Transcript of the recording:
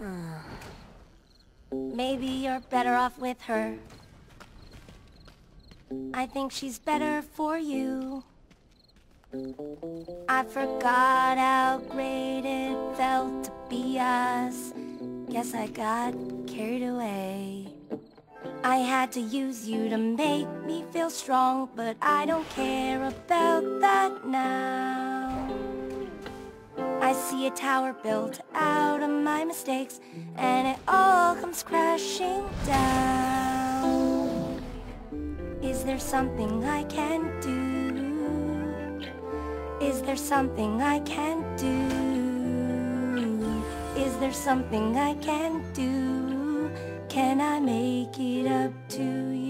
Maybe you're better off with her. I think she's better for you. I forgot how great it felt to be us. Guess I got carried away. I had to use you to make me feel strong, but I don't care about that now. See a tower built out of my mistakes, and it all comes crashing down. Is there something I can do? Is there something I can do? Is there something I can do? Can I make it up to you?